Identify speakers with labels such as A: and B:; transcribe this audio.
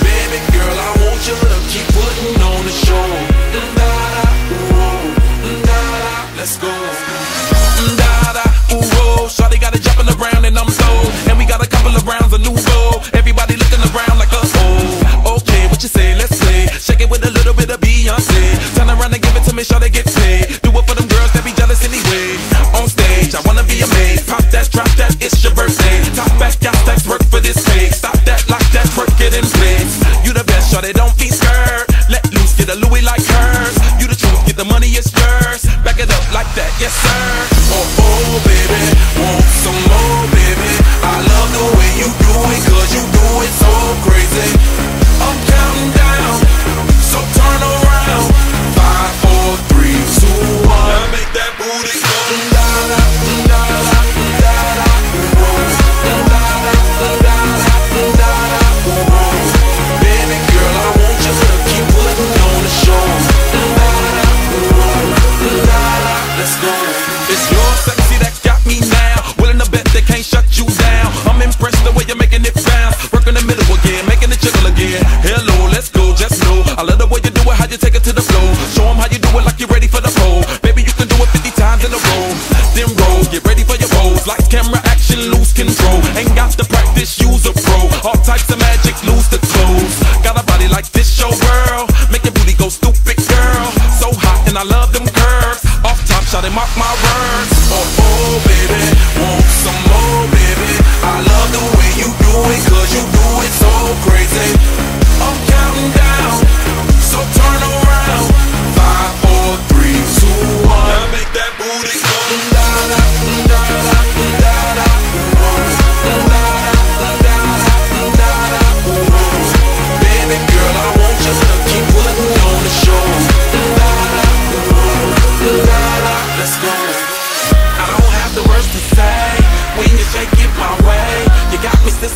A: Baby girl, I want you to keep putting on the show. Let's go. Got around and I'm. And we got a couple of rounds Nuvo. Everybody looking around like a. Okay, what you say? Let's play. Shake it with a little bit of Beyonce. Turn around and give it to me, get a Louis like hers. You the truth, get the money, it's yours. Back it up like that, yes sir. Oh oh baby, want some more baby? I love the way you do it, cause you do it so crazy. I'm counting down, so turn around. Five, four, three, two, one. Now make that booty Then roll, get ready for your pose. Lights, camera, action, lose control. Ain't got to practice, use a pro. All types of magic, lose the clothes. Got a body like this, show girl. Make your booty go stupid, girl. So hot, and I love them curves. Off top, shot and mark my words. Oh, oh, baby, want some let's go. I don't have the words to say when you shake it my way. You got me still